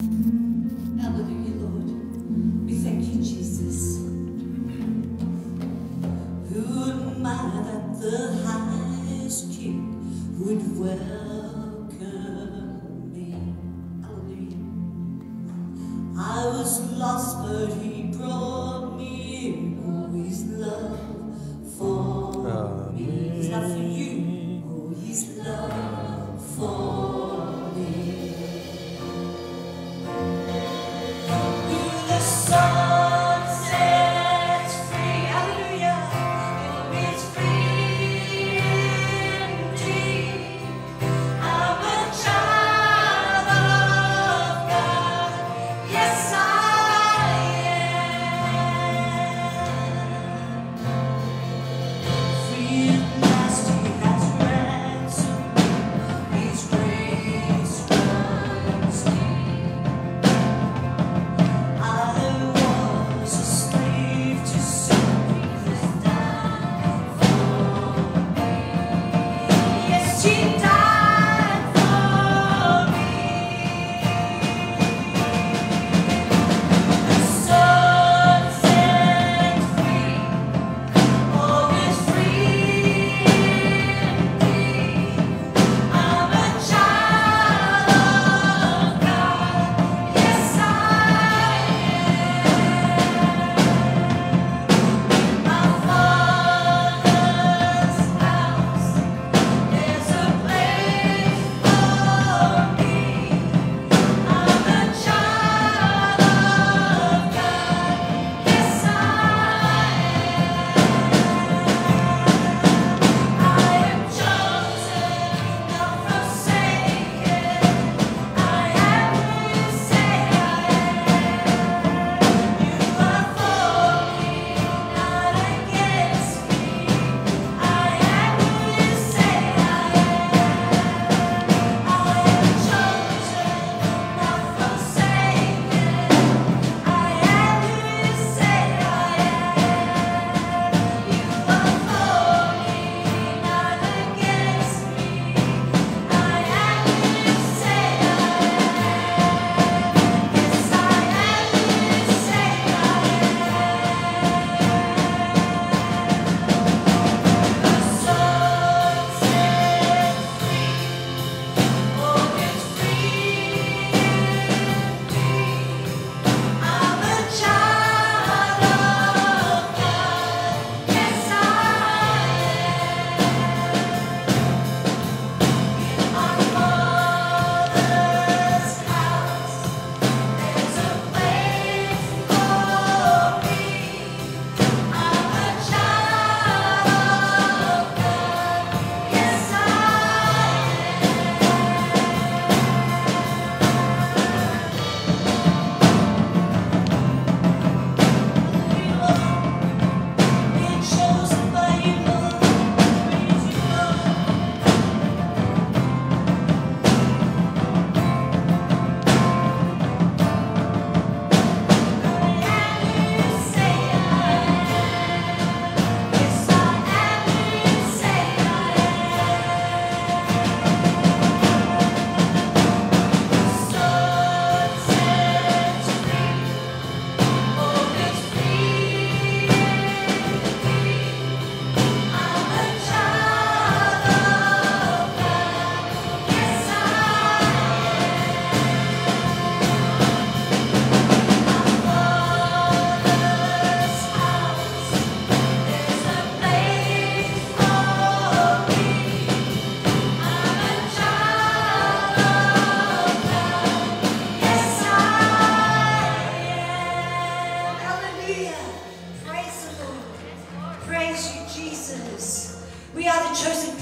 Hallelujah, Lord. We thank you, Jesus. Who'd mind that the highest king would welcome me? I was lost, but you.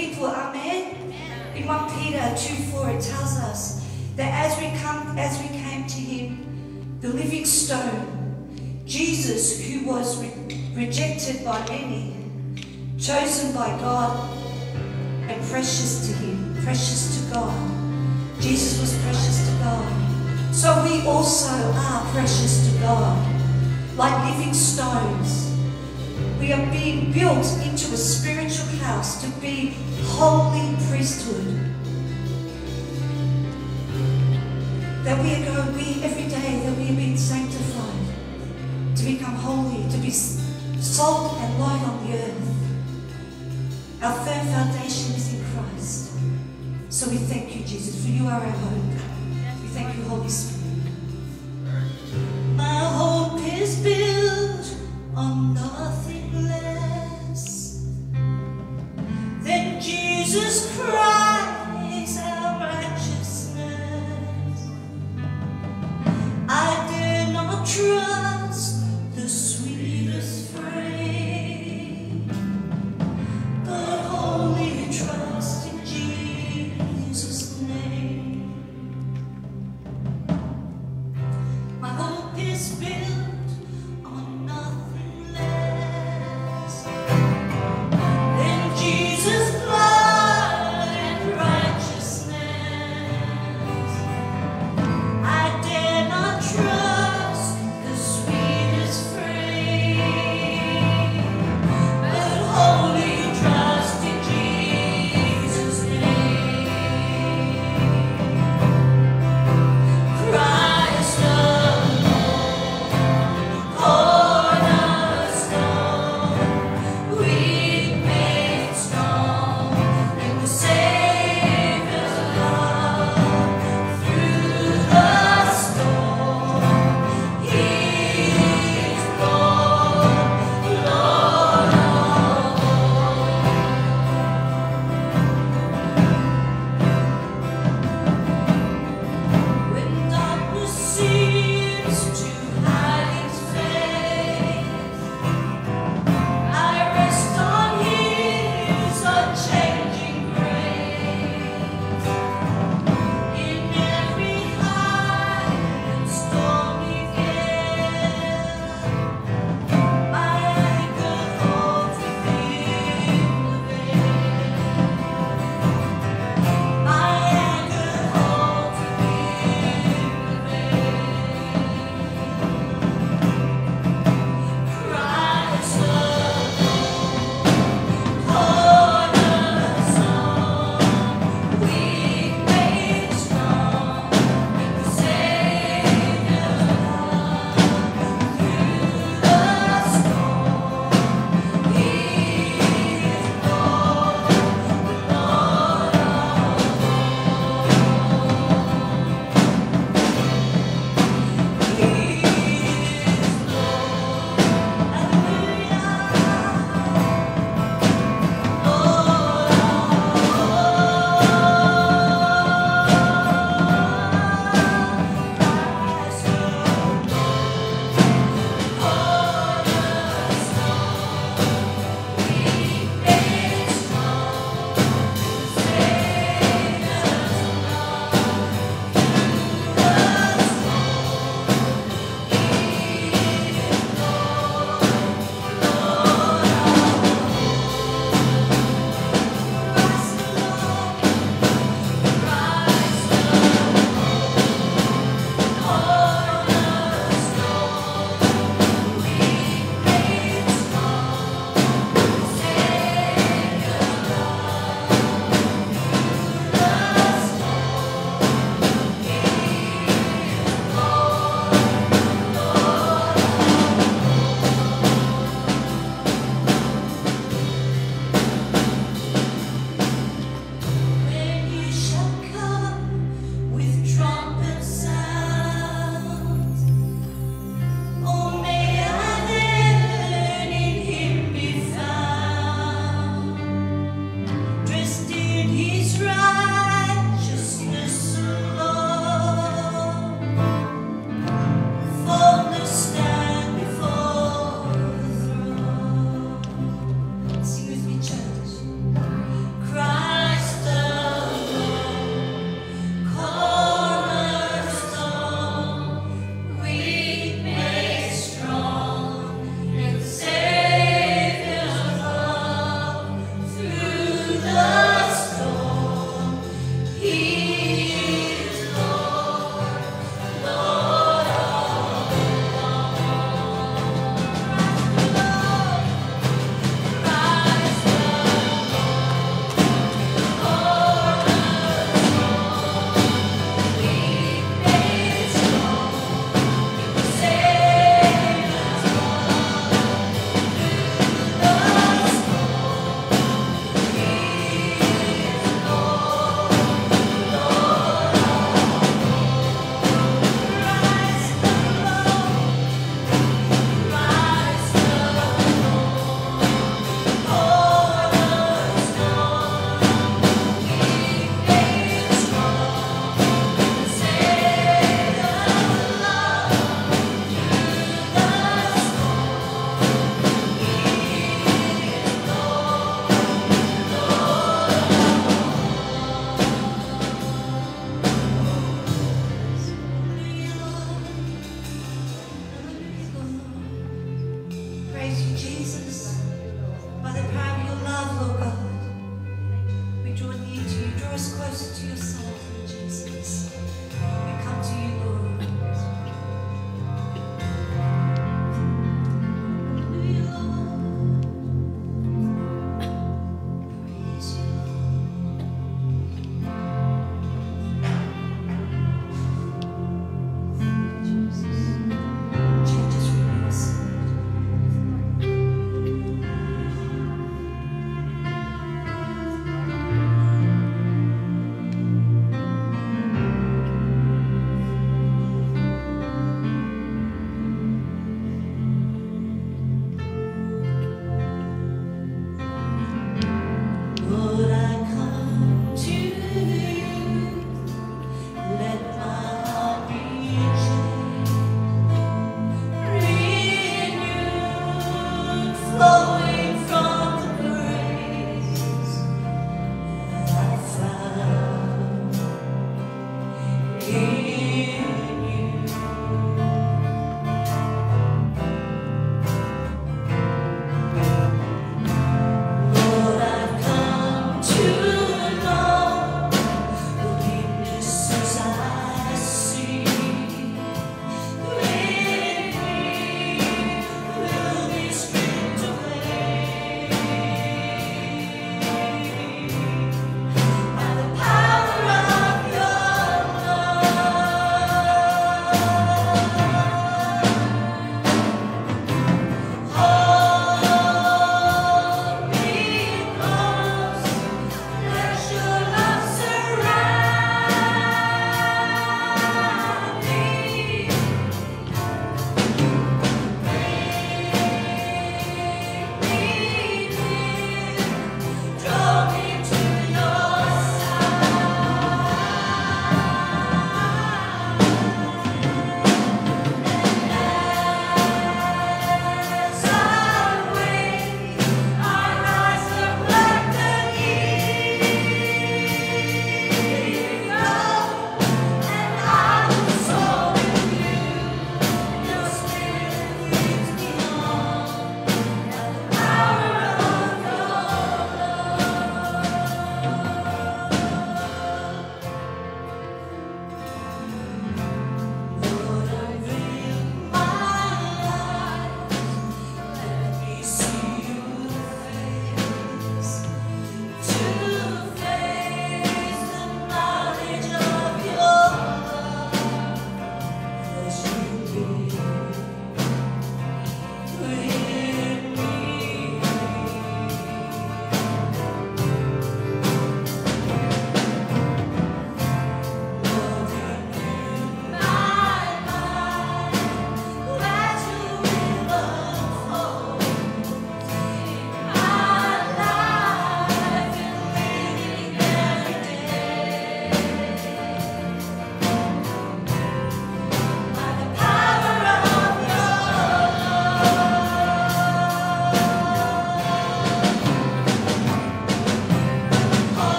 people. Amen? In 1 Peter 2 4, it tells us that as we, come, as we came to him, the living stone, Jesus, who was re rejected by many, chosen by God, and precious to him, precious to God. Jesus was precious to God. So we also are precious to God, like living stones. We are being built into a spiritual house, to be holy priesthood. That we are going, we, every day that we are being sanctified, to become holy, to be salt and light on the earth. Our firm foundation is in Christ. So we thank you, Jesus, for you are our hope. We thank you, Holy Spirit.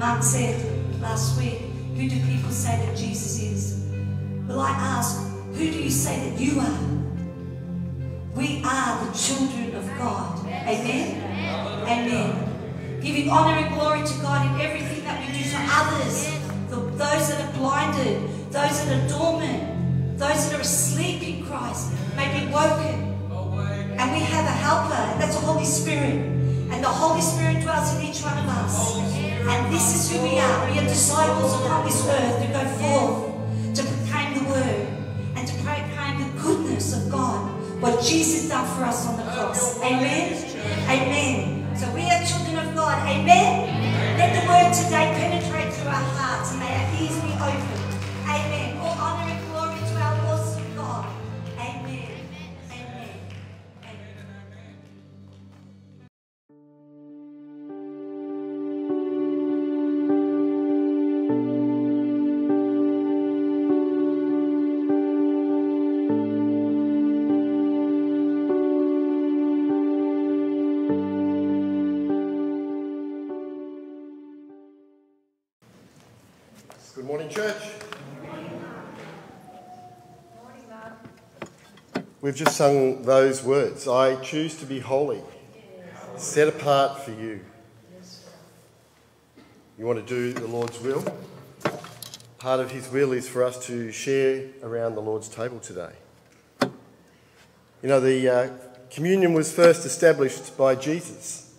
Mark said last week, Who do people say that Jesus is? Well, I ask, Who do you say that you are? We are the children of God. Amen? Amen. Giving honor and glory to God in everything that we do for others, the, those that are blinded, those that are dormant, those that are asleep in Christ may be woken. And we have a helper, and that's the Holy Spirit. And the Holy Spirit dwells in each one of us. And this is who we are. We are disciples upon this earth to go forth, to proclaim the word, and to proclaim the goodness of God, what Jesus done for us on the cross. Amen? Amen. So we are children of God. Amen? Let the word today penetrate through our hearts and may our ears be open. We've just sung those words I choose to be holy, set apart for you. You want to do the Lord's will? Part of His will is for us to share around the Lord's table today. You know, the uh, communion was first established by Jesus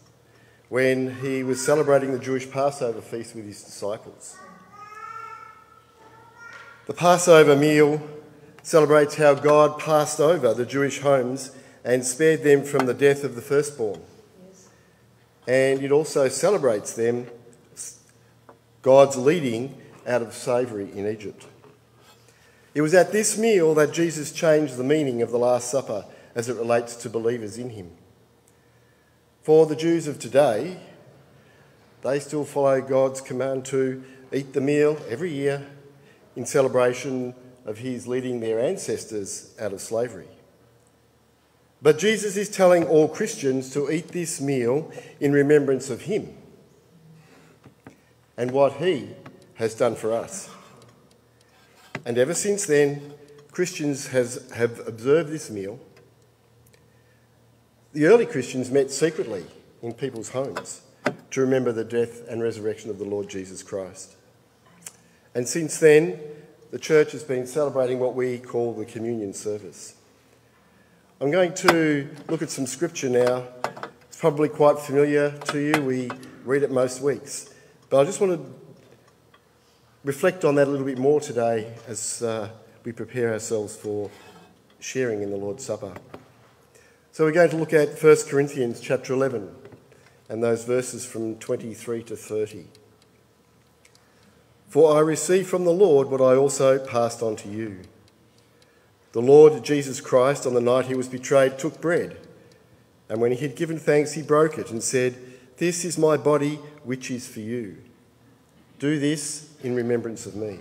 when he was celebrating the Jewish Passover feast with his disciples. The Passover meal celebrates how God passed over the Jewish homes and spared them from the death of the firstborn. And it also celebrates them, God's leading out of slavery in Egypt. It was at this meal that Jesus changed the meaning of the Last Supper as it relates to believers in Him. For the Jews of today, they still follow God's command to eat the meal every year in celebration of his leading their ancestors out of slavery. But Jesus is telling all Christians to eat this meal in remembrance of him and what he has done for us. And ever since then, Christians has, have observed this meal. The early Christians met secretly in people's homes to remember the death and resurrection of the Lord Jesus Christ. And since then, the church has been celebrating what we call the communion service. I'm going to look at some scripture now. It's probably quite familiar to you. We read it most weeks. But I just want to reflect on that a little bit more today as uh, we prepare ourselves for sharing in the Lord's Supper. So we're going to look at 1 Corinthians chapter 11 and those verses from 23 to 30. For I received from the Lord what I also passed on to you. The Lord Jesus Christ, on the night he was betrayed, took bread, and when he had given thanks, he broke it and said, This is my body, which is for you. Do this in remembrance of me.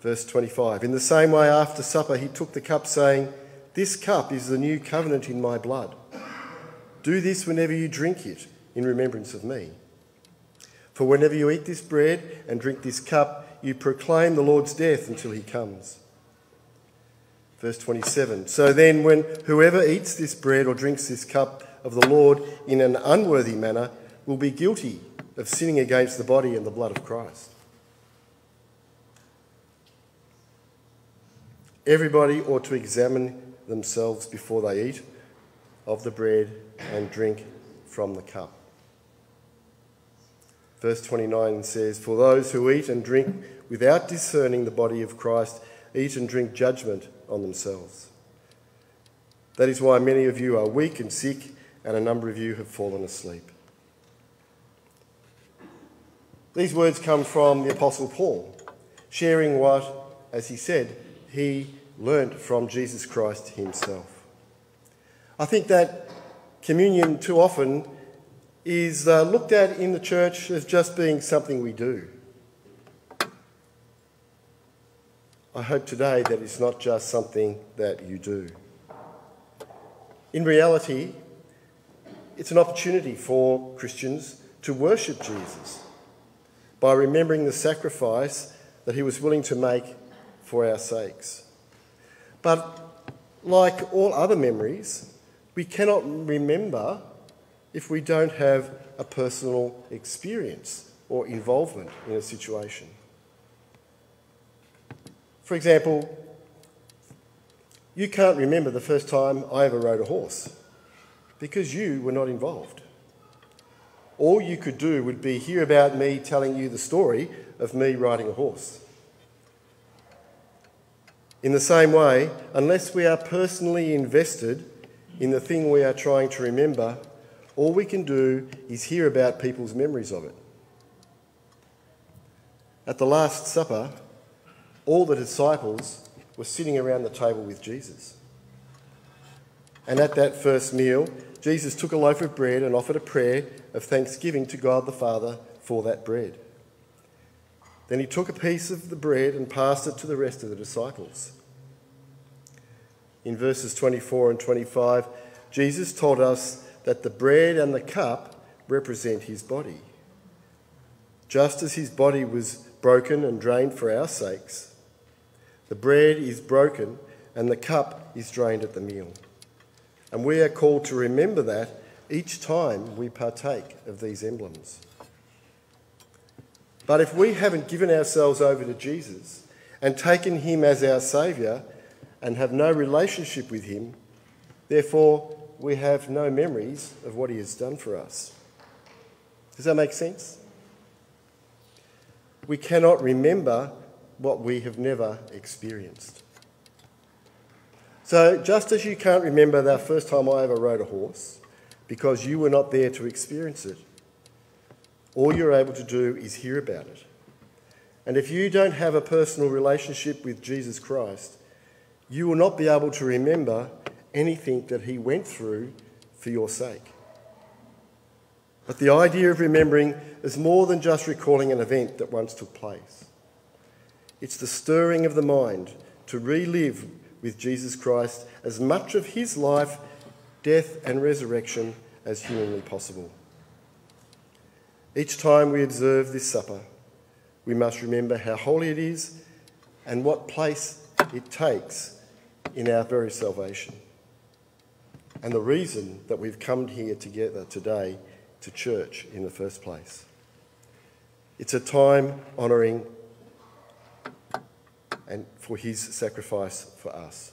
Verse 25 In the same way, after supper, he took the cup, saying, This cup is the new covenant in my blood. Do this whenever you drink it in remembrance of me. For whenever you eat this bread and drink this cup, you proclaim the Lord's death until he comes. Verse 27 So then, when whoever eats this bread or drinks this cup of the Lord in an unworthy manner will be guilty of sinning against the body and the blood of Christ. Everybody ought to examine themselves before they eat of the bread and drink from the cup. Verse 29 says, For those who eat and drink without discerning the body of Christ eat and drink judgment on themselves. That is why many of you are weak and sick, and a number of you have fallen asleep. These words come from the Apostle Paul, sharing what, as he said, he learnt from Jesus Christ himself. I think that communion too often is uh, looked at in the church as just being something we do. I hope today that it's not just something that you do. In reality, it's an opportunity for Christians to worship Jesus by remembering the sacrifice that he was willing to make for our sakes. But like all other memories, we cannot remember if we don't have a personal experience or involvement in a situation. For example, you can't remember the first time I ever rode a horse because you were not involved. All you could do would be hear about me telling you the story of me riding a horse. In the same way, unless we are personally invested in the thing we are trying to remember, all we can do is hear about people's memories of it. At the Last Supper, all the disciples were sitting around the table with Jesus. And at that first meal, Jesus took a loaf of bread and offered a prayer of thanksgiving to God the Father for that bread. Then he took a piece of the bread and passed it to the rest of the disciples. In verses 24 and 25, Jesus told us that the bread and the cup represent his body. Just as his body was broken and drained for our sakes, the bread is broken and the cup is drained at the meal. And we are called to remember that each time we partake of these emblems. But if we haven't given ourselves over to Jesus and taken him as our Saviour and have no relationship with him, therefore we have no memories of what he has done for us. Does that make sense? We cannot remember what we have never experienced. So, just as you can't remember the first time I ever rode a horse because you were not there to experience it, all you're able to do is hear about it. And if you don't have a personal relationship with Jesus Christ, you will not be able to remember anything that he went through for your sake. But the idea of remembering is more than just recalling an event that once took place. It's the stirring of the mind to relive with Jesus Christ as much of his life, death, and resurrection as humanly possible. Each time we observe this supper, we must remember how holy it is and what place it takes in our very salvation. And the reason that we've come here together today to church in the first place. It's a time honouring and for his sacrifice for us.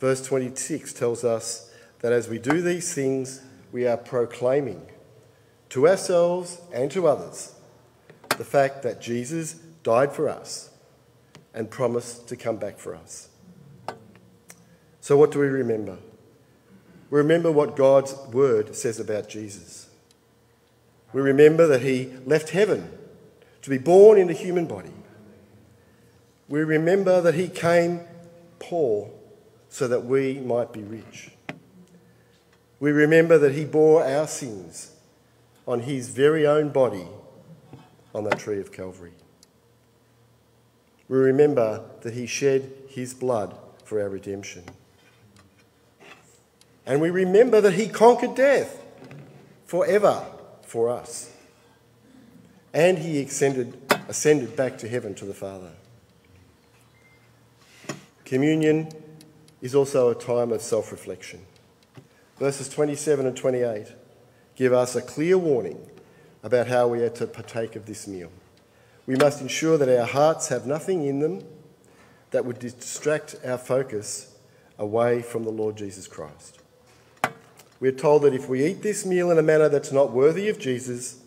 Verse 26 tells us that as we do these things, we are proclaiming to ourselves and to others the fact that Jesus died for us and promised to come back for us. So, what do we remember? We remember what God's word says about Jesus. We remember that he left heaven to be born in a human body. We remember that he came poor so that we might be rich. We remember that he bore our sins on his very own body on that tree of Calvary. We remember that he shed his blood for our redemption. And we remember that he conquered death forever for us. And he ascended, ascended back to heaven to the Father. Communion is also a time of self reflection. Verses 27 and 28 give us a clear warning about how we are to partake of this meal. We must ensure that our hearts have nothing in them that would distract our focus away from the Lord Jesus Christ. We're told that if we eat this meal in a manner that's not worthy of Jesus,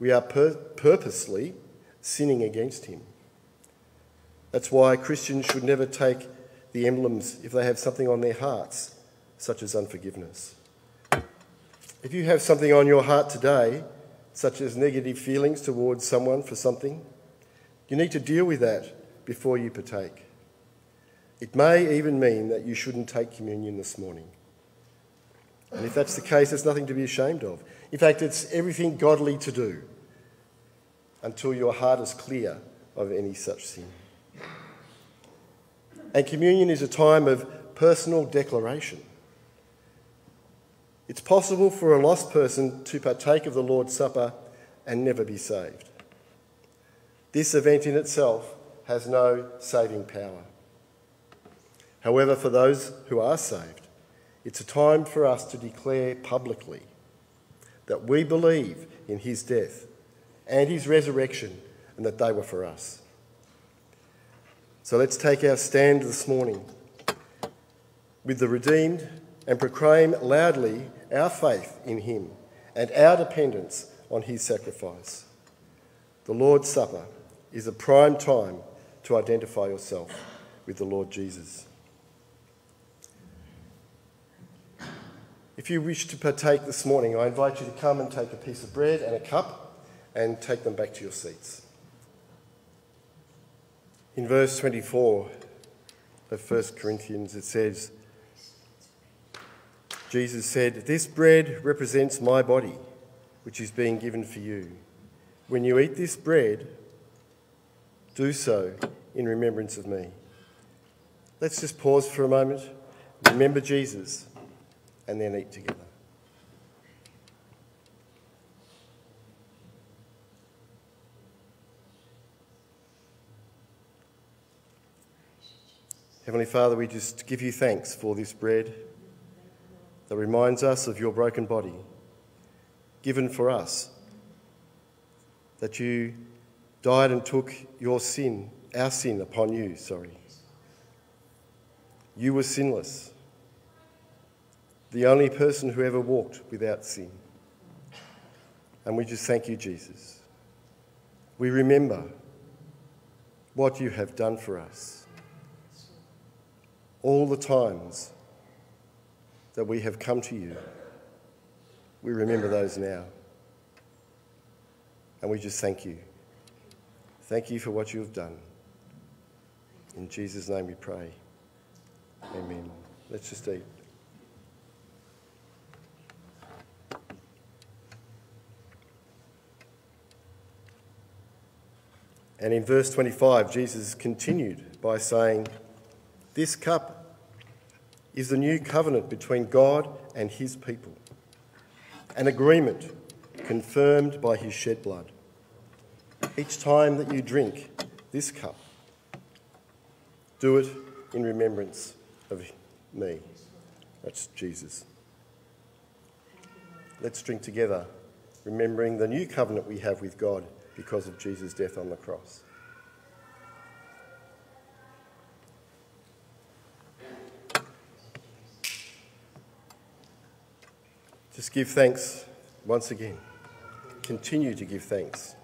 we are pur- purposely sinning against him. That's why Christians should never take the emblems if they have something on their hearts, such as unforgiveness. If you have something on your heart today, such as negative feelings towards someone for something, you need to deal with that before you partake. It may even mean that you shouldn't take communion this morning. And if that's the case, there's nothing to be ashamed of. In fact, it's everything godly to do until your heart is clear of any such sin. And communion is a time of personal declaration. It's possible for a lost person to partake of the Lord's Supper and never be saved. This event in itself has no saving power. However, for those who are saved, it's a time for us to declare publicly that we believe in his death and his resurrection and that they were for us. So let's take our stand this morning with the redeemed and proclaim loudly our faith in him and our dependence on his sacrifice. The Lord's Supper is a prime time to identify yourself with the Lord Jesus. If you wish to partake this morning, I invite you to come and take a piece of bread and a cup and take them back to your seats. In verse 24 of 1 Corinthians, it says, Jesus said, This bread represents my body, which is being given for you. When you eat this bread, do so in remembrance of me. Let's just pause for a moment, remember Jesus, and then eat together. Heavenly Father, we just give you thanks for this bread that reminds us of your broken body given for us, that you died and took your sin, our sin, upon you, sorry. You were sinless, the only person who ever walked without sin. And we just thank you, Jesus. We remember what you have done for us. All the times that we have come to you, we remember those now. And we just thank you. Thank you for what you have done. In Jesus' name we pray. Amen. Let's just eat. And in verse 25, Jesus continued by saying, This cup is the new covenant between God and his people, an agreement confirmed by his shed blood. Each time that you drink this cup, do it in remembrance of me. That's Jesus. Let's drink together, remembering the new covenant we have with God because of Jesus' death on the cross. Just give thanks once again. Continue to give thanks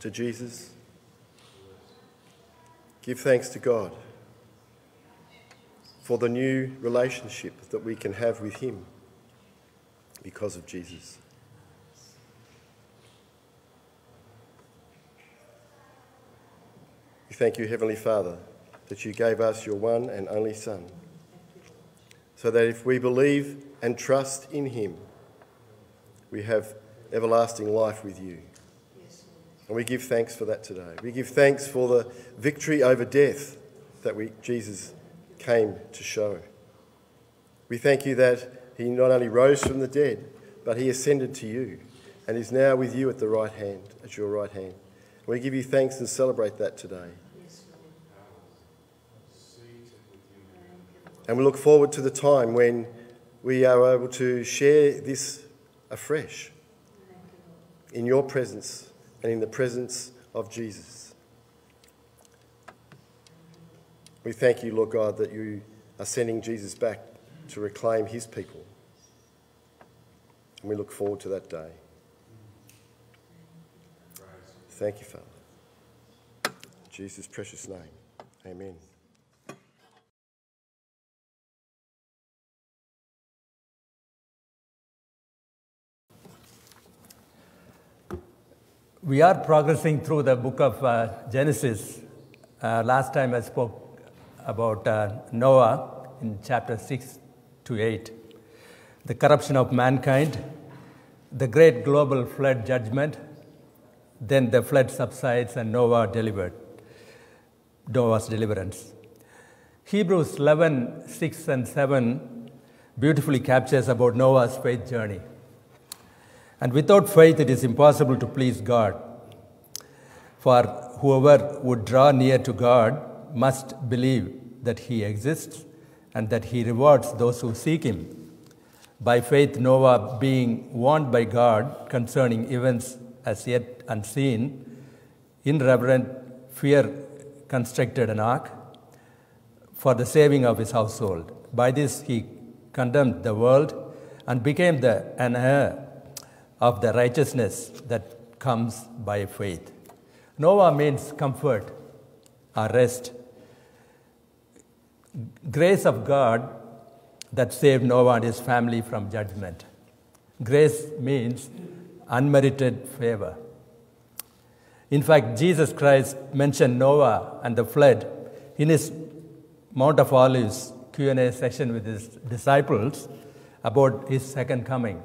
to Jesus. Give thanks to God for the new relationship that we can have with Him because of Jesus. We thank you, Heavenly Father, that you gave us your one and only Son, so that if we believe and trust in Him, we have everlasting life with you. And we give thanks for that today. We give thanks for the victory over death that we, Jesus came to show. We thank you that he not only rose from the dead, but he ascended to you and is now with you at the right hand, at your right hand. We give you thanks and celebrate that today. And we look forward to the time when we are able to share this afresh in your presence and in the presence of Jesus. We thank you, Lord God, that you are sending Jesus back to reclaim his people. And we look forward to that day. Thank you, Father. Jesus' precious name. Amen. We are progressing through the book of uh, Genesis. Uh, last time I spoke about uh, Noah in chapter 6 to 8, the corruption of mankind, the great global flood judgment, then the flood subsides and Noah delivered, Noah's deliverance. Hebrews 11 6 and 7 beautifully captures about Noah's faith journey. And without faith, it is impossible to please God. For whoever would draw near to God must believe that He exists and that He rewards those who seek Him. By faith, Noah, being warned by God concerning events as yet unseen, in reverent fear constructed an ark for the saving of his household. By this, he condemned the world and became the an heir of the righteousness that comes by faith. Noah means comfort or rest. Grace of God that saved Noah and his family from judgment. Grace means unmerited favor. In fact, Jesus Christ mentioned Noah and the flood in his Mount of Olives Q&A session with his disciples about his second coming.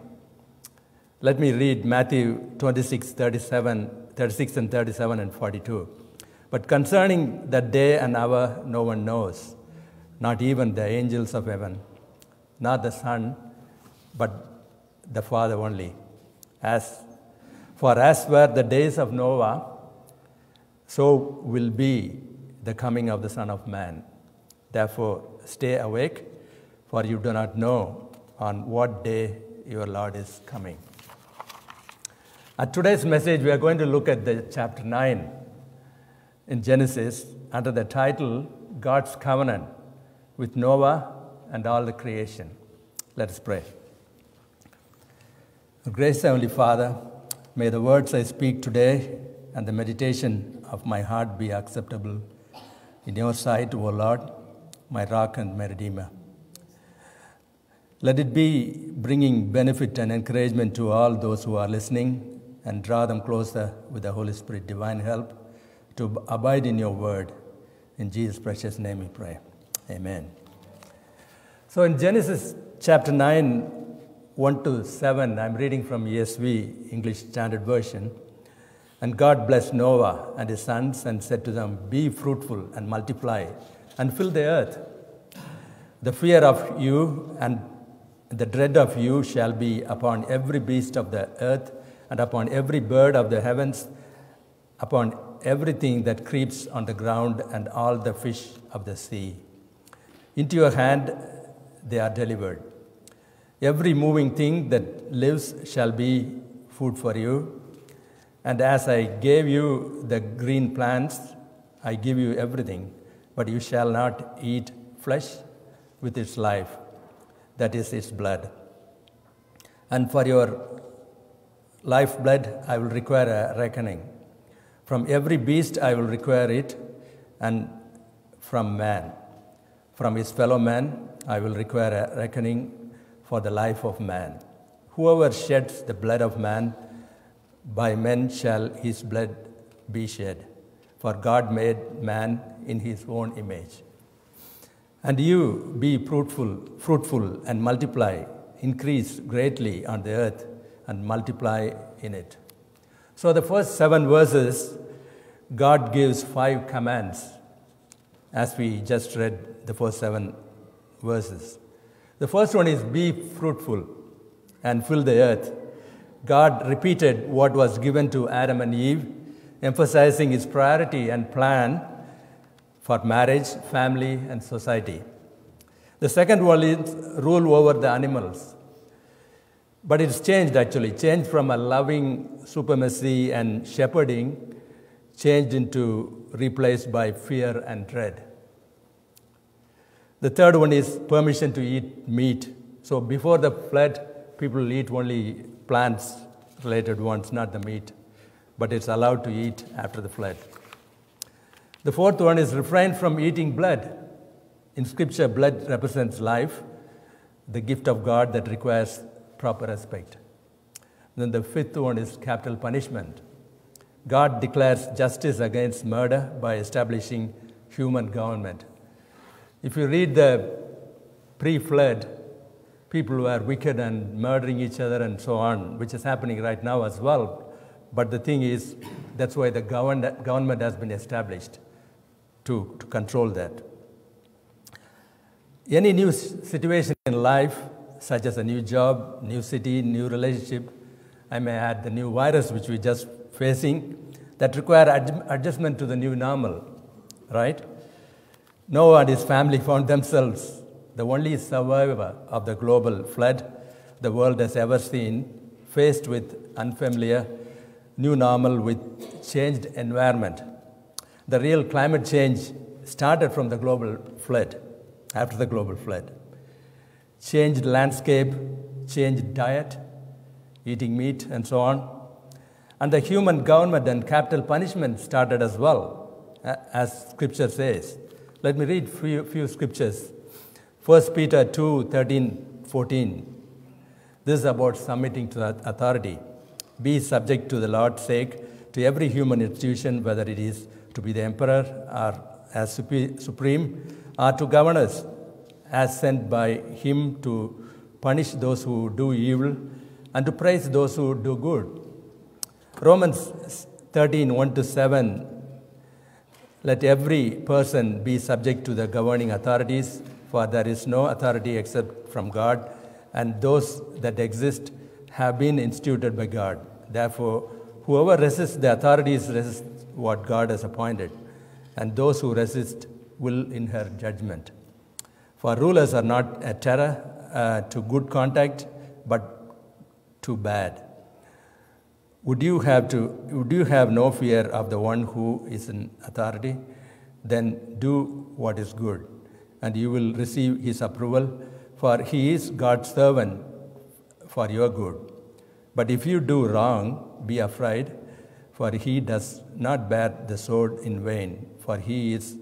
Let me read Matthew 26, 37, 36 and 37 and 42. But concerning that day and hour, no one knows, not even the angels of heaven, not the Son, but the Father only. As, for as were the days of Noah, so will be the coming of the Son of Man. Therefore, stay awake, for you do not know on what day your Lord is coming. At today's message, we are going to look at the chapter 9 in Genesis under the title God's Covenant with Noah and all the creation. Let us pray. Grace Heavenly Father, may the words I speak today and the meditation of my heart be acceptable in your sight, O Lord, my rock and my redeemer. Let it be bringing benefit and encouragement to all those who are listening and draw them closer with the Holy Spirit divine help to abide in your word. In Jesus' precious name we pray. Amen. So in Genesis chapter 9, 1 to 7, I'm reading from ESV, English Standard Version. And God blessed Noah and his sons and said to them, Be fruitful and multiply and fill the earth. The fear of you and the dread of you shall be upon every beast of the earth and upon every bird of the heavens, upon everything that creeps on the ground and all the fish of the sea. Into your hand they are delivered. Every moving thing that lives shall be food for you. And as I gave you the green plants, I give you everything, but you shall not eat flesh with its life, that is its blood. And for your lifeblood, I will require a reckoning. From every beast, I will require it, and from man. From his fellow man, I will require a reckoning for the life of man. Whoever sheds the blood of man, by men shall his blood be shed. For God made man in his own image. And you be fruitful, fruitful and multiply, increase greatly on the earth and multiply in it. So the first seven verses, God gives five commands, as we just read the first seven verses. The first one is be fruitful and fill the earth. God repeated what was given to Adam and Eve, emphasizing his priority and plan for marriage, family, and society. The second one is rule over the animals. But it's changed actually, changed from a loving supremacy and shepherding, changed into replaced by fear and dread. The third one is permission to eat meat. So before the flood, people eat only plants related ones, not the meat. But it's allowed to eat after the flood. The fourth one is refrain from eating blood. In Scripture, blood represents life, the gift of God that requires proper respect. Then the fifth one is capital punishment. God declares justice against murder by establishing human government. If you read the pre flood, people were wicked and murdering each other and so on, which is happening right now as well. But the thing is, that's why the govern- government has been established to, to control that. Any new situation in life, such as a new job, new city, new relationship, I may add the new virus which we're just facing, that require ad- adjustment to the new normal, right? Noah and his family found themselves the only survivor of the global flood the world has ever seen, faced with unfamiliar new normal with changed environment. The real climate change started from the global flood, after the global flood. Changed landscape, changed diet, eating meat, and so on. And the human government and capital punishment started as well, as scripture says. Let me read few, few scriptures. 1 Peter 2 13, 14. This is about submitting to authority. Be subject to the Lord's sake to every human institution, whether it is to be the emperor or as supreme, or to governors, as sent by him to punish those who do evil and to praise those who do good. Romans 13 1 to 7 let every person be subject to the governing authorities, for there is no authority except from God, and those that exist have been instituted by God. Therefore, whoever resists the authorities resists what God has appointed, and those who resist will inherit judgment. For rulers are not a terror uh, to good conduct, but to bad. Would you have to would you have no fear of the one who is in authority? Then do what is good, and you will receive his approval, for he is God's servant for your good. But if you do wrong, be afraid, for he does not bear the sword in vain, for he is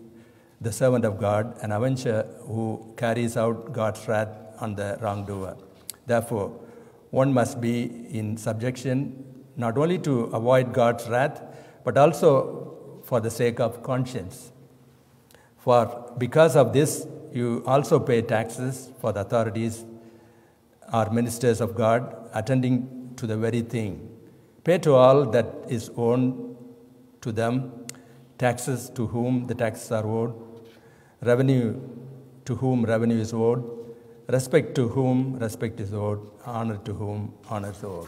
the servant of God, an avenger who carries out God's wrath on the wrongdoer. Therefore, one must be in subjection not only to avoid God's wrath, but also for the sake of conscience. For because of this, you also pay taxes for the authorities are ministers of God, attending to the very thing. Pay to all that is owed to them, taxes to whom the taxes are owed, revenue to whom revenue is owed, respect to whom respect is owed, honor to whom honor is owed.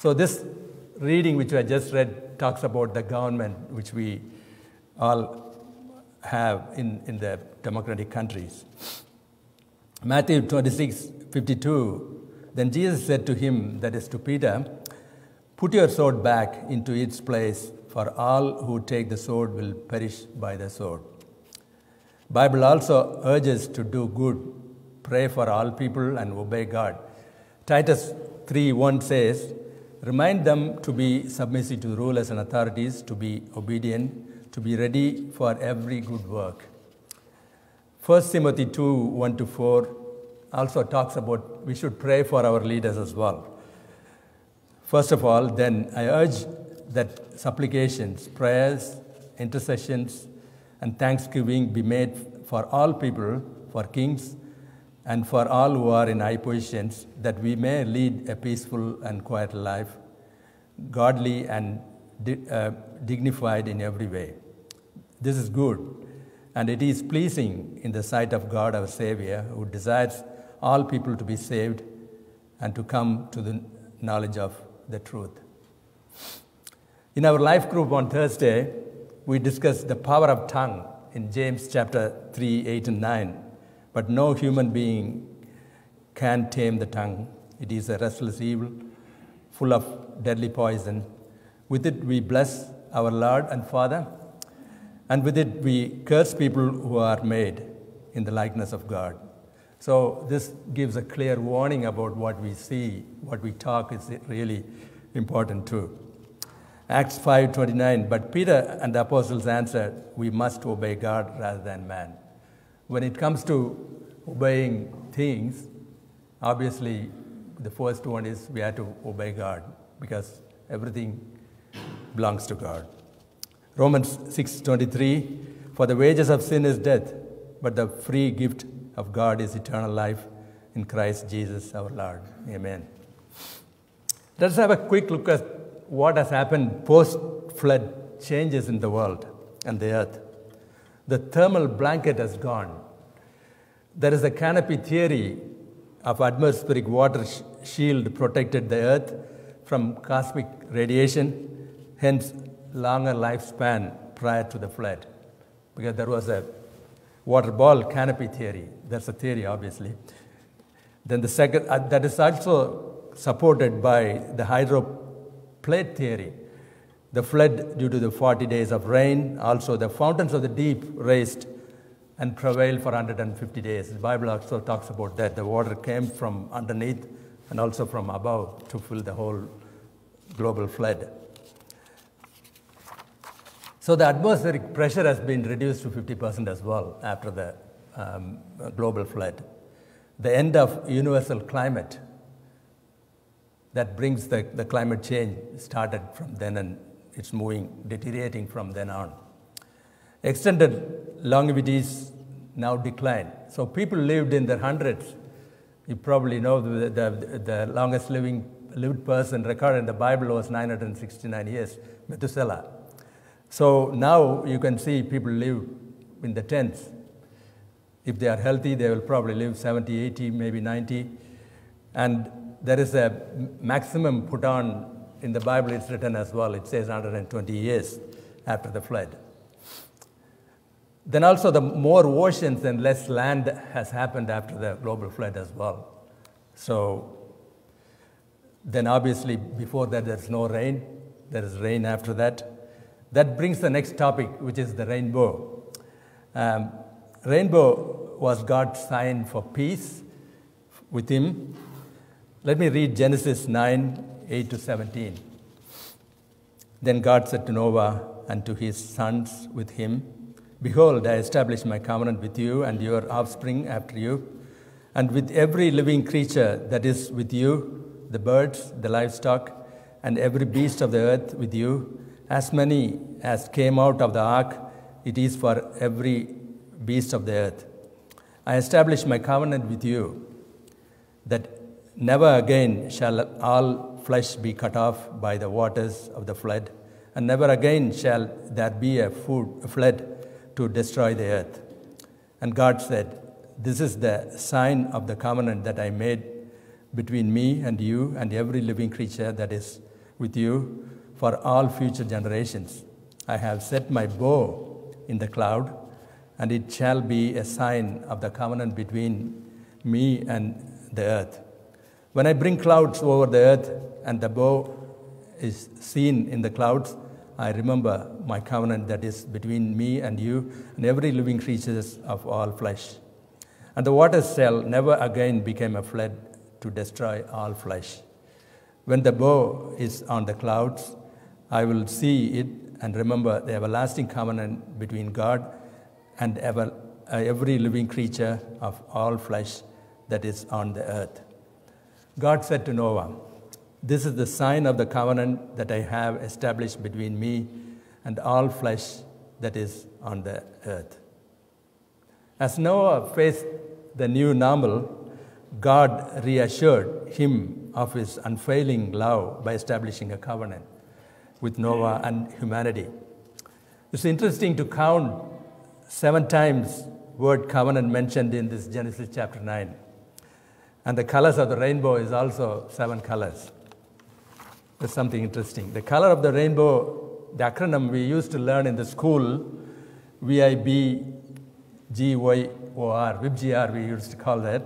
So, this reading which I just read talks about the government which we all have in, in the democratic countries. Matthew 26 52. Then Jesus said to him, that is to Peter, Put your sword back into its place, for all who take the sword will perish by the sword. Bible also urges to do good, pray for all people and obey God. Titus 3:1 says, remind them to be submissive to rulers and authorities, to be obedient, to be ready for every good work. 1 Timothy 2 1 to 4 also talks about we should pray for our leaders as well. First of all, then I urge that supplications, prayers, intercessions, and thanksgiving be made for all people, for kings, and for all who are in high positions, that we may lead a peaceful and quiet life, godly and di- uh, dignified in every way. This is good, and it is pleasing in the sight of God our Savior, who desires all people to be saved and to come to the knowledge of the truth. In our life group on Thursday, we discussed the power of tongue in James chapter 3, 8, and 9. But no human being can tame the tongue. It is a restless evil, full of deadly poison. With it we bless our Lord and Father, and with it we curse people who are made in the likeness of God. So this gives a clear warning about what we see, what we talk is really important too. Acts 5:29, but Peter and the apostles answered, "We must obey God rather than man." When it comes to obeying things, obviously the first one is we have to obey God because everything belongs to God. Romans 6:23, "For the wages of sin is death, but the free gift of God is eternal life in Christ Jesus our Lord." Amen. Let's have a quick look at what has happened post flood changes in the world and the earth. The thermal blanket has gone. There is a canopy theory of atmospheric water sh- shield protected the earth from cosmic radiation, hence longer lifespan prior to the flood. Because there was a water ball canopy theory. That's a theory, obviously. Then the second, uh, that is also supported by the hydroplate theory. The flood due to the 40 days of rain, also the fountains of the deep raised and prevailed for 150 days. The Bible also talks about that. The water came from underneath and also from above to fill the whole global flood. So the atmospheric pressure has been reduced to 50% as well after the um, global flood. The end of universal climate that brings the, the climate change started from then and it's moving, deteriorating from then on. Extended longevities now decline. So people lived in their hundreds. You probably know the, the, the longest living lived person recorded in the Bible was 969 years, Methuselah. So now you can see people live in the tens. If they are healthy, they will probably live 70, 80, maybe 90. And there is a maximum put on in the Bible, it's written as well. It says 120 years after the flood. Then also, the more oceans and less land has happened after the global flood as well. So, then obviously, before that, there's no rain. There is rain after that. That brings the next topic, which is the rainbow. Um, rainbow was God's sign for peace with Him. Let me read Genesis 9 8 to 17. Then God said to Noah and to his sons with him, Behold, I establish my covenant with you and your offspring after you, and with every living creature that is with you, the birds, the livestock, and every beast of the earth with you, as many as came out of the ark, it is for every beast of the earth. I establish my covenant with you, that never again shall all flesh be cut off by the waters of the flood, and never again shall there be a, food, a flood to destroy the earth. And God said, This is the sign of the covenant that I made between me and you and every living creature that is with you for all future generations. I have set my bow in the cloud, and it shall be a sign of the covenant between me and the earth. When I bring clouds over the earth and the bow is seen in the clouds, I remember my covenant that is between me and you and every living creature of all flesh. And the waters shall never again become a flood to destroy all flesh. When the bow is on the clouds, I will see it and remember the everlasting covenant between God and ever, uh, every living creature of all flesh that is on the earth. God said to Noah, This is the sign of the covenant that I have established between me and all flesh that is on the earth. As Noah faced the new normal, God reassured him of his unfailing love by establishing a covenant with Noah and humanity. It's interesting to count seven times the word covenant mentioned in this Genesis chapter 9. And the colors of the rainbow is also seven colors. There's something interesting. The color of the rainbow, the acronym we used to learn in the school, V I B G Y O R, VIBGR we used to call that,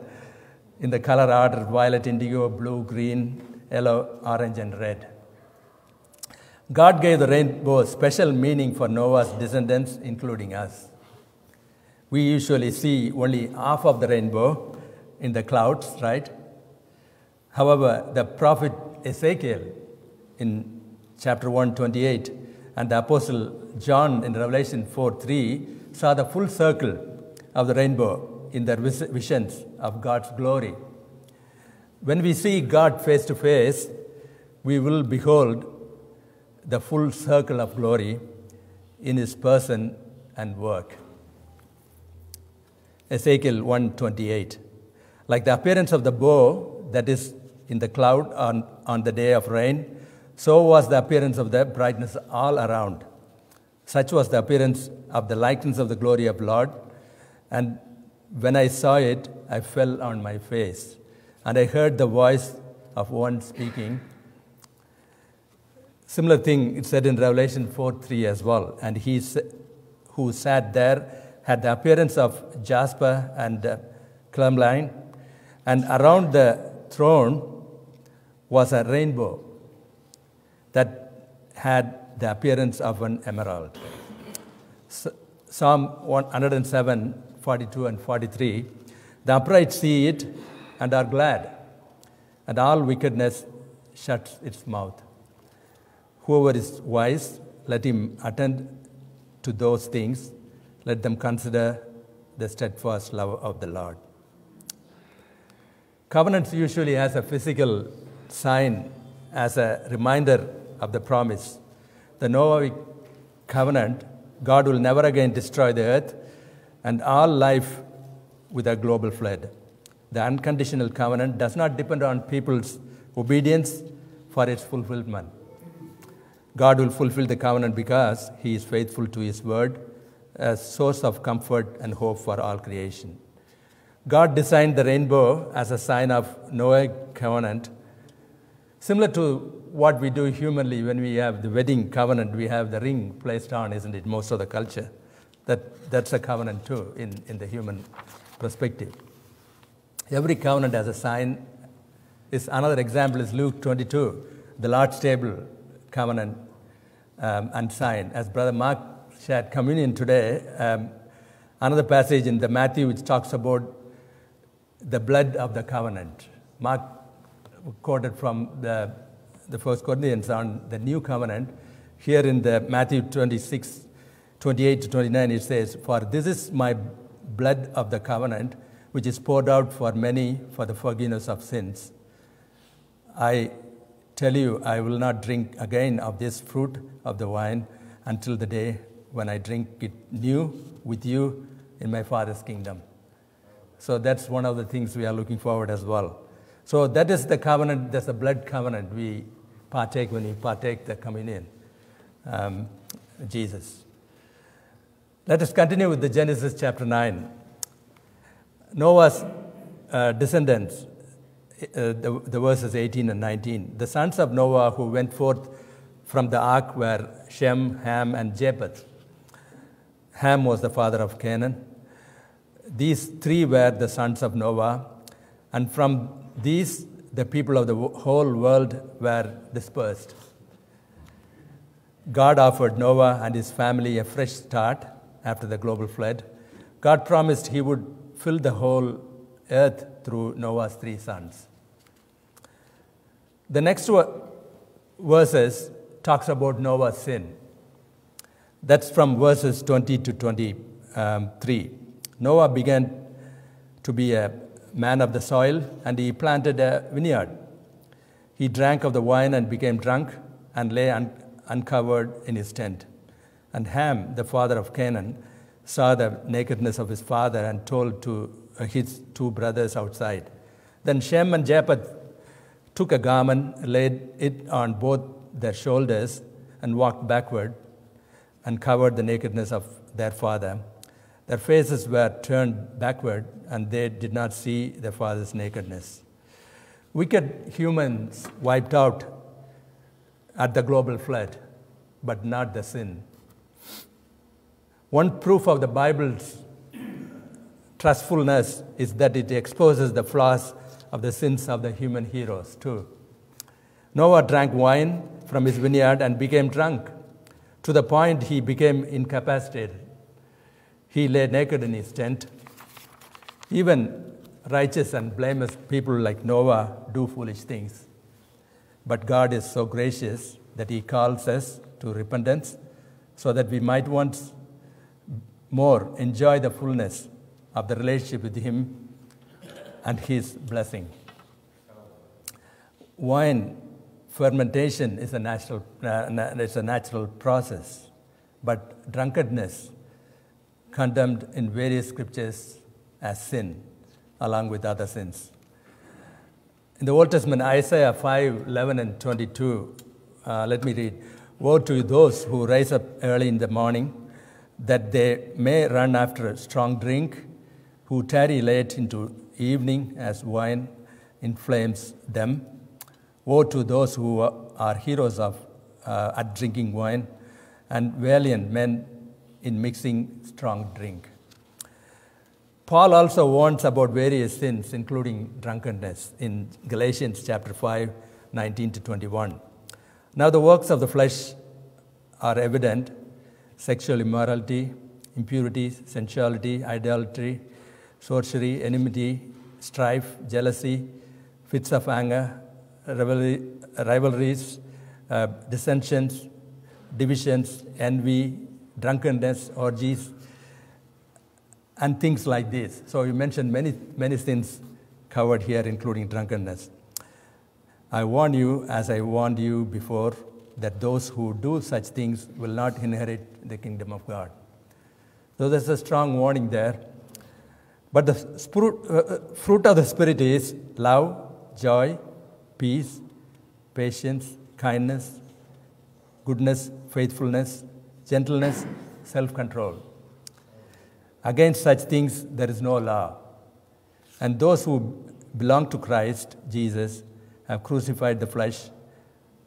in the color order violet, indigo, blue, green, yellow, orange, and red. God gave the rainbow a special meaning for Noah's descendants, including us. We usually see only half of the rainbow in the clouds, right? However, the prophet Ezekiel in chapter 1, 28, and the Apostle John in Revelation 4, 3 saw the full circle of the rainbow in their vis- visions of God's glory. When we see God face to face, we will behold the full circle of glory in his person and work. Ezekiel 128. Like the appearance of the bow that is in the cloud on, on the day of rain, so was the appearance of the brightness all around. Such was the appearance of the likeness of the glory of Lord. And when I saw it, I fell on my face. And I heard the voice of one speaking. Similar thing it said in Revelation 4 3 as well. And he who sat there had the appearance of jasper and uh, and around the throne was a rainbow that had the appearance of an emerald. Psalm 107, 42 and 43 The upright see it and are glad, and all wickedness shuts its mouth. Whoever is wise, let him attend to those things, let them consider the steadfast love of the Lord. Covenants usually has a physical sign as a reminder of the promise. The Noahic covenant, God will never again destroy the earth and all life with a global flood. The unconditional covenant does not depend on people's obedience for its fulfillment. God will fulfill the covenant because he is faithful to his word, a source of comfort and hope for all creation. God designed the rainbow as a sign of Noahic covenant. Similar to what we do humanly when we have the wedding covenant, we have the ring placed on, isn't it? Most of the culture. That, that's a covenant too in, in the human perspective. Every covenant has a sign. Is another example is Luke 22, the Lord's table covenant um, and sign. As Brother Mark shared communion today, um, another passage in the Matthew which talks about the blood of the covenant. Mark quoted from the, the First Corinthians on the new covenant. Here in the Matthew 26, 28 to 29, it says, For this is my blood of the covenant, which is poured out for many for the forgiveness of sins. I tell you, I will not drink again of this fruit of the wine until the day when I drink it new with you in my Father's kingdom. So that's one of the things we are looking forward as well. So that is the covenant, that's the blood covenant we partake when we partake the communion. Um, Jesus. Let us continue with the Genesis chapter 9. Noah's uh, descendants, uh, the, the verses 18 and 19. The sons of Noah who went forth from the ark were Shem, Ham, and Japheth. Ham was the father of Canaan. These three were the sons of Noah, and from these the people of the whole world were dispersed. God offered Noah and his family a fresh start after the global flood. God promised he would fill the whole earth through Noah's three sons. The next verses talks about Noah's sin. That's from verses 20 to 23. Um, Noah began to be a man of the soil, and he planted a vineyard. He drank of the wine and became drunk, and lay un- uncovered in his tent. And Ham, the father of Canaan, saw the nakedness of his father and told to uh, his two brothers outside. Then Shem and Japheth took a garment, laid it on both their shoulders, and walked backward and covered the nakedness of their father. Their faces were turned backward, and they did not see their father's nakedness. Wicked humans wiped out at the global flood, but not the sin. One proof of the Bible's trustfulness is that it exposes the flaws of the sins of the human heroes, too. Noah drank wine from his vineyard and became drunk to the point he became incapacitated. He lay naked in his tent. Even righteous and blameless people like Noah do foolish things. But God is so gracious that He calls us to repentance so that we might once more enjoy the fullness of the relationship with Him and His blessing. Wine fermentation is a natural, uh, a natural process, but drunkenness, condemned in various scriptures as sin, along with other sins. In the Old Testament, Isaiah 5 11 and 22, uh, let me read. Woe to those who rise up early in the morning, that they may run after strong drink, who tarry late into evening as wine inflames them. Woe to those who are heroes of, uh, at drinking wine, and valiant men in mixing strong drink. Paul also warns about various sins, including drunkenness, in Galatians chapter 5, 19 to 21. Now, the works of the flesh are evident sexual immorality, impurity, sensuality, idolatry, sorcery, enmity, strife, jealousy, fits of anger, rivalries, uh, dissensions, divisions, envy, drunkenness, orgies, and things like this. So you mentioned many, many sins covered here, including drunkenness. I warn you, as I warned you before, that those who do such things will not inherit the kingdom of God. So there's a strong warning there. But the fruit, uh, fruit of the Spirit is love, joy, peace, patience, kindness, goodness, faithfulness, gentleness, self control. Against such things there is no law. And those who belong to Christ Jesus have crucified the flesh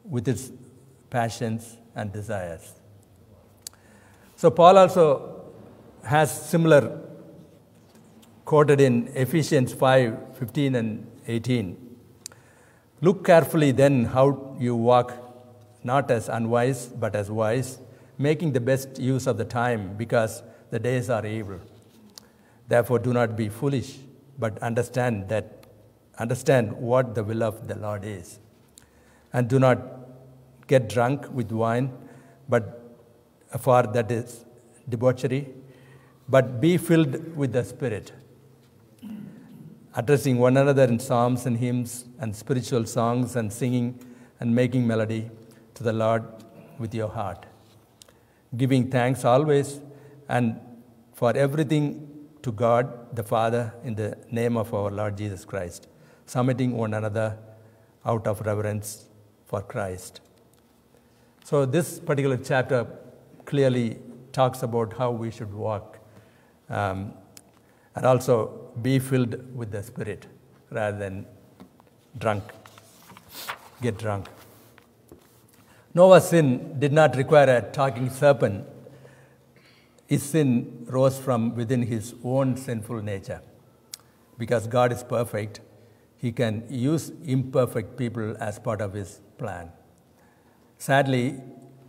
with its passions and desires. So Paul also has similar quoted in Ephesians 5 15 and 18. Look carefully then how you walk, not as unwise, but as wise, making the best use of the time, because the days are evil. Therefore, do not be foolish, but understand that understand what the will of the Lord is. And do not get drunk with wine, but for that is debauchery, but be filled with the Spirit addressing one another in psalms and hymns and spiritual songs and singing and making melody to the Lord with your heart. Giving thanks always and for everything to God the Father in the name of our Lord Jesus Christ, submitting one another out of reverence for Christ. So, this particular chapter clearly talks about how we should walk um, and also be filled with the Spirit rather than drunk, get drunk. Noah's sin did not require a talking serpent. His sin rose from within his own sinful nature. Because God is perfect, he can use imperfect people as part of his plan. Sadly,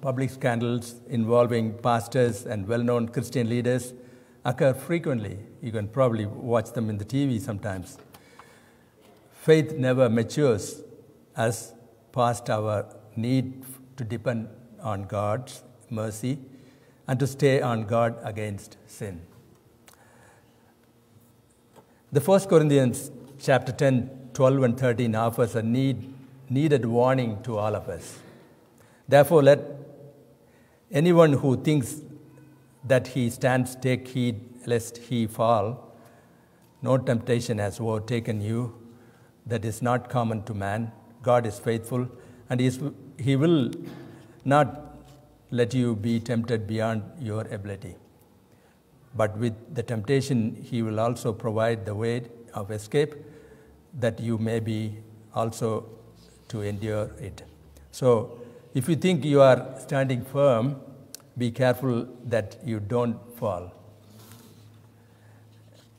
public scandals involving pastors and well known Christian leaders occur frequently. You can probably watch them in the TV sometimes. Faith never matures as past our need to depend on God's mercy and to stay on God against sin. The First Corinthians chapter 10, 12 and 13 offers a need, needed warning to all of us. Therefore, let anyone who thinks that he stands take heed lest he fall. No temptation has overtaken you that is not common to man. God is faithful, and he, is, he will not let you be tempted beyond your ability. But with the temptation, he will also provide the way of escape that you may be also to endure it. So, if you think you are standing firm, be careful that you don't fall.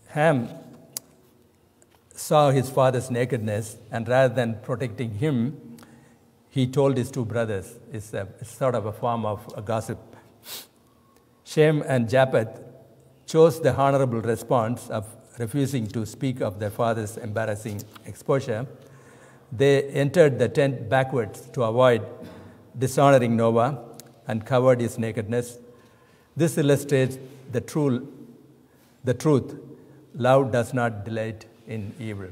Ham saw his father's nakedness, and rather than protecting him, he told his two brothers. It's, a, sort of a form of a gossip. Shem and Japheth chose the honorable response of refusing to speak of their father's embarrassing exposure. They entered the tent backwards to avoid dishonoring Noah and covered his nakedness. This illustrates the true the truth love does not delight in evil.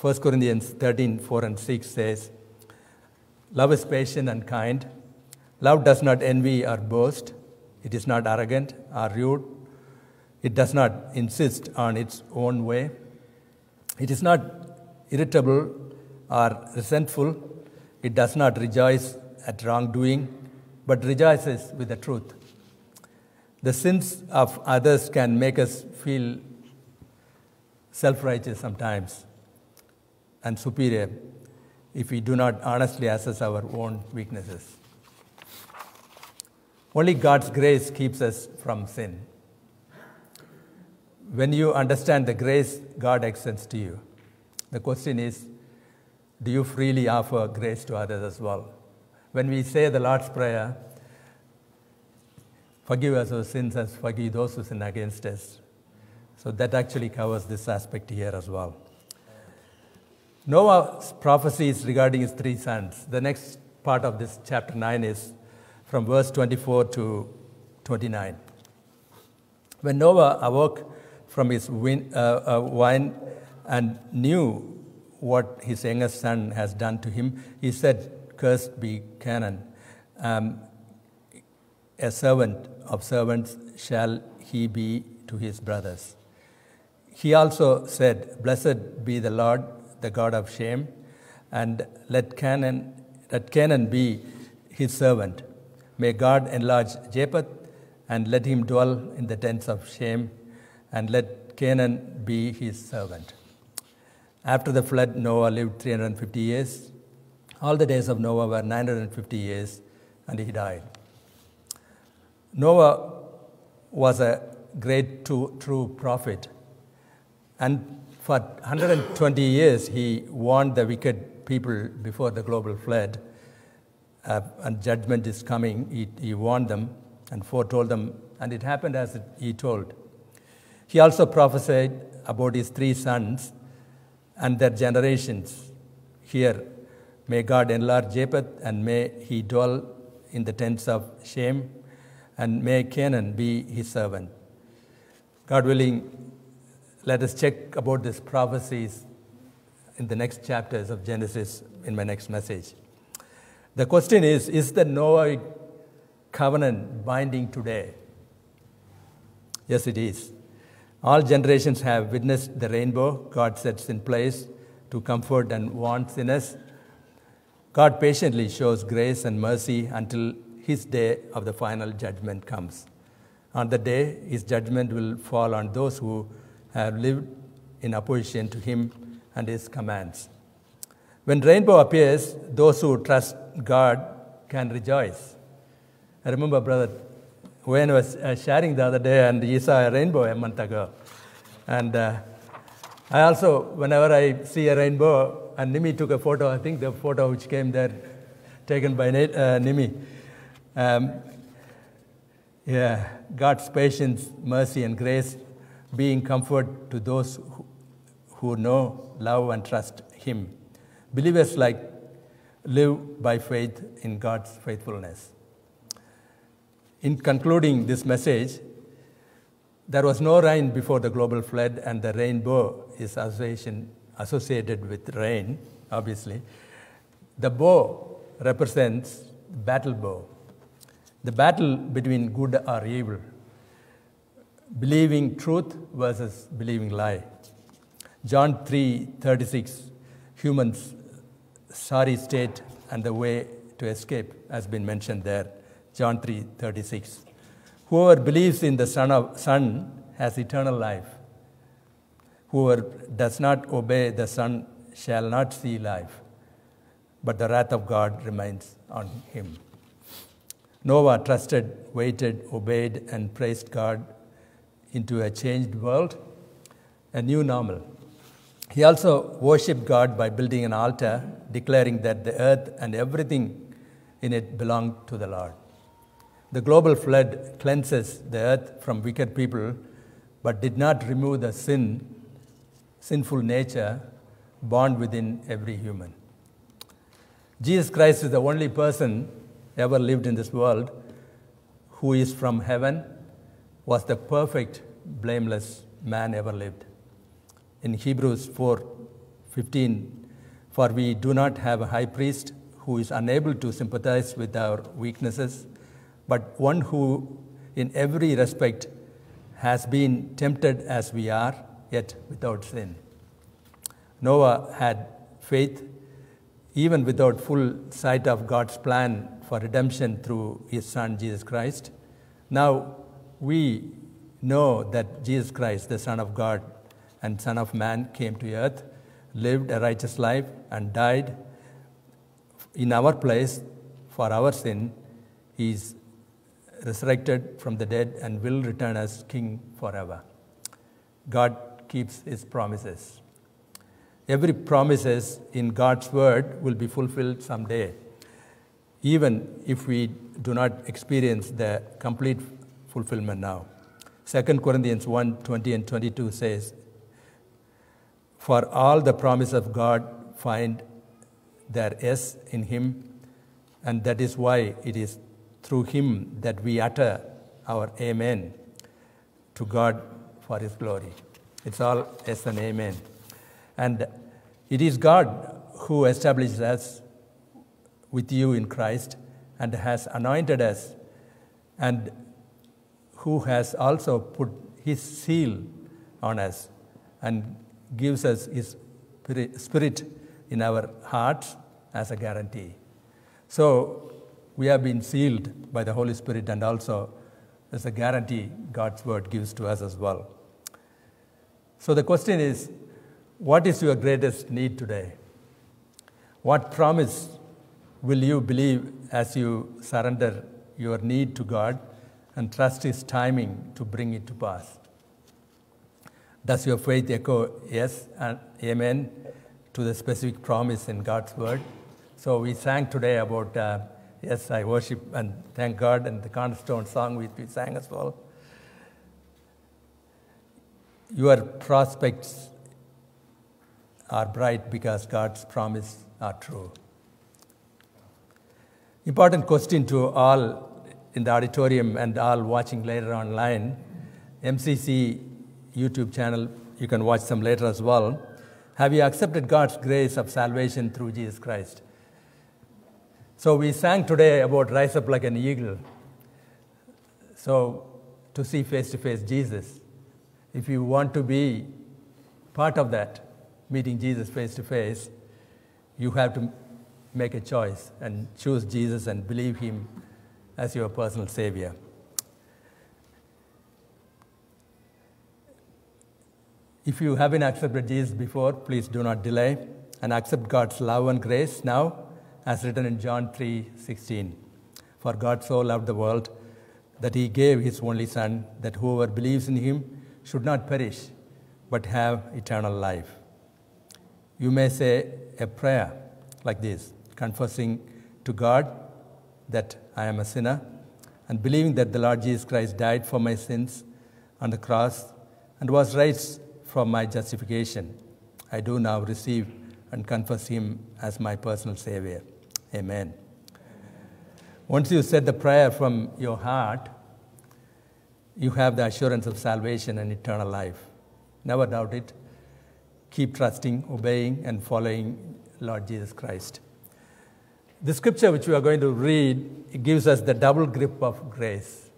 1 Corinthians 13 4 and 6 says, Love is patient and kind. Love does not envy or boast. It is not arrogant or rude. It does not insist on its own way. It is not irritable or resentful. It does not rejoice at wrongdoing, but rejoices with the truth. The sins of others can make us feel self righteous sometimes and superior if we do not honestly assess our own weaknesses. Only God's grace keeps us from sin. When you understand the grace God extends to you, the question is do you freely offer grace to others as well? When we say the Lord's Prayer, forgive us our sins as forgive those who sin against us. So that actually covers this aspect here as well. Noah's prophecies regarding his three sons. The next part of this chapter 9 is from verse 24 to 29. When Noah awoke from his win, uh, uh, wine and knew what his youngest son has done to him, he said, Cursed be Canaan. Um, a servant of servants shall he be to his brothers. He also said, Blessed be the Lord, the God of Shem, and let Canaan, let Canaan be his servant. May God enlarge Japheth, and let him dwell in the tents of Shem, and let Canaan be his servant. After the flood, Noah lived 350 years. All the days of Noah were 950 years, and he died. Noah was a great true, true prophet, and for 120 years he warned the wicked people before the global flood, uh, and judgment is coming. He, he warned them and foretold them, and it happened as he told. He also prophesied about his three sons and their generations. Here, may God enlarge Japheth, and may he dwell in the tents of Shem, and may Canaan be his servant. God willing, let us check about these prophecies in the next chapters of Genesis in my next message. The question is Is the Noahic covenant binding today? Yes, it is. All generations have witnessed the rainbow God sets in place to comfort and warn sinners. God patiently shows grace and mercy until his day of the final judgment comes. On the day, his judgment will fall on those who have lived in opposition to him and his commands. When rainbow appears, those who trust God can rejoice. I remember Brother Wayne was uh, sharing the other day, and he saw a rainbow a month ago. And uh, I also, whenever I see a rainbow, and Nimi took a photo, I think the photo which came there, taken by uh, Nimi. Um, yeah, God's patience, mercy, and grace being comfort to those who, know, love, and trust Him. Believers like live by faith in God's faithfulness. In concluding this message, there was no rain before the global flood, and the rainbow is association, associated with rain, obviously. The bow represents battle bow, the battle between good or evil, believing truth versus believing lie. John 3:36, humans' sorry state and the way to escape has been mentioned there. John 3:36. Whoever believes in the Son of Son has eternal life. Whoever does not obey the Son shall not see life, but the wrath of God remains on him. Noah trusted, waited, obeyed, and praised God into a changed world, a new normal. He also worshiped God by building an altar, declaring that the earth and everything in it belonged to the Lord. The global flood cleanses the earth from wicked people, but did not remove the sin, sinful nature born within every human. Jesus Christ is the only person ever lived in this world who is from heaven, was the perfect, blameless man ever lived. In Hebrews 4:15, for we do not have a high priest who is unable to sympathize with our weaknesses, but one who, in every respect, has been tempted as we are, yet without sin. Noah had faith even without full sight of God's plan for redemption through his son Jesus Christ. Now we know that Jesus Christ, the Son of God and Son of Man, came to earth, lived a righteous life, and died in our place for our sin. He is resurrected from the dead and will return as King forever. God keeps his promises. Every promises in God's word will be fulfilled someday, even if we do not experience the complete fulfillment now. 2 Corinthians 1 20 and 22 says, For all the promise of God find their yes in Him, and that is why it is through Him that we utter our Amen to God for His glory. It's all yes and Amen. And it is God who establishes us with you in Christ and has anointed us and who has also put his seal on us and gives us his spirit in our hearts as a guarantee. So we have been sealed by the Holy Spirit and also as a guarantee God's word gives to us as well. So the question is what is your greatest need today? What promise will you believe as you surrender your need to God and trust His timing to bring it to pass? Does your faith echo yes and amen to the specific promise in God's word? So we sang today about uh, yes, I worship and thank God, and the cornerstone song which we sang as well. Your prospects are bright because God's promise are true. Important question to all in the auditorium and all watching later online. MCC YouTube channel, you can watch them later as well. Have you accepted God's grace of salvation through Jesus Christ? So we sang today about rise up like an eagle. So to see face to face Jesus. If you want to be part of that, meeting Jesus face to face, you have to make a choice and choose Jesus and believe Him as your personal Savior. If you haven't accepted Jesus before, please do not delay and accept God's love and grace now, as written in John 3:16. For God so loved the world that He gave His only Son, that whoever believes in Him should not perish, but have eternal life you may say a prayer like this, confessing to God that I am a sinner and believing that the Lord Jesus Christ died for my sins on the cross and was raised for my justification. I do now receive and confess Him as my personal Savior. Amen. Once you said the prayer from your heart, you have the assurance of salvation and eternal life. Never doubt it keep trusting, obeying, and following Lord Jesus Christ. The scripture which we are going to read gives us the double grip of grace.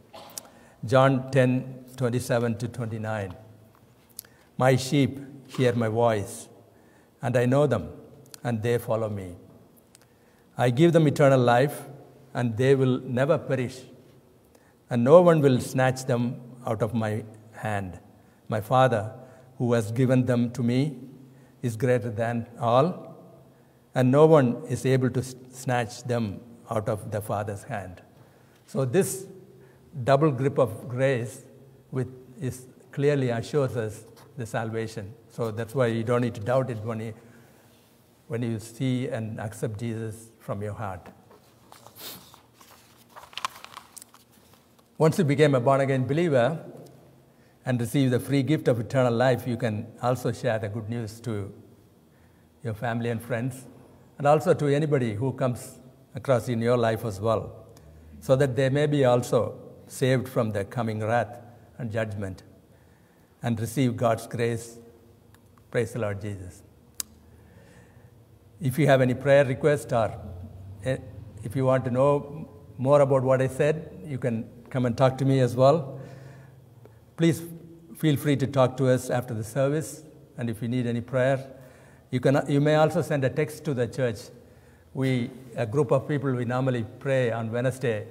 John 10 27 to 29. My sheep hear my voice, and I know them, and they follow me. I give them eternal life, and they will never perish, and no one will snatch them out of my hand. My Father, who has given them to me, is greater than all, and no one is able to snatch them out of the Father's hand. So, this double grip of grace with is clearly assures us the salvation. So, that's why you don't need to doubt it when you, when you see and accept Jesus from your heart. Once you became a born again believer, and receive the free gift of eternal life, you can also share the good news to your family and friends and also to anybody who comes across in your life as well, so that they may be also saved from the coming wrath and judgment and receive God's grace. Praise the Lord Jesus. If you have any prayer request or eh, if you want to know more about what I said, you can come and talk to me as well. Please feel free to talk to us after the service, and if you need any prayer, you, can, you may also send a text to the church. We, a group of people, we normally pray on Wednesday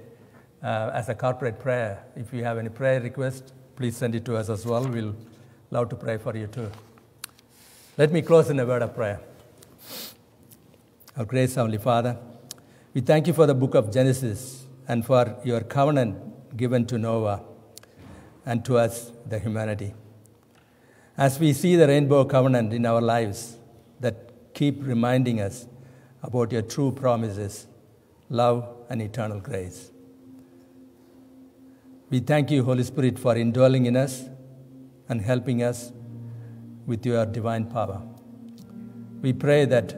uh, as a corporate prayer. If you have any prayer request, please send it to us as well. We'll love to pray for you too. Let me close in a word of prayer. Our gracious Heavenly Father, we thank you for the book of Genesis and for your covenant given to Noah and to us, the humanity. As we see the rainbow covenant in our lives keep reminding us about your true promises, love, and eternal grace. We thank you, Holy Spirit, for indwelling in us and helping us with your divine power. We pray that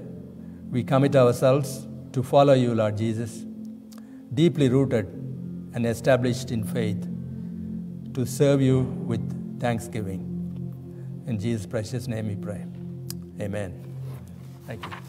we commit ourselves to follow you, Lord Jesus, deeply rooted and established in faith, to serve you with thanksgiving. In Jesus' precious name we pray. Amen. Thank you.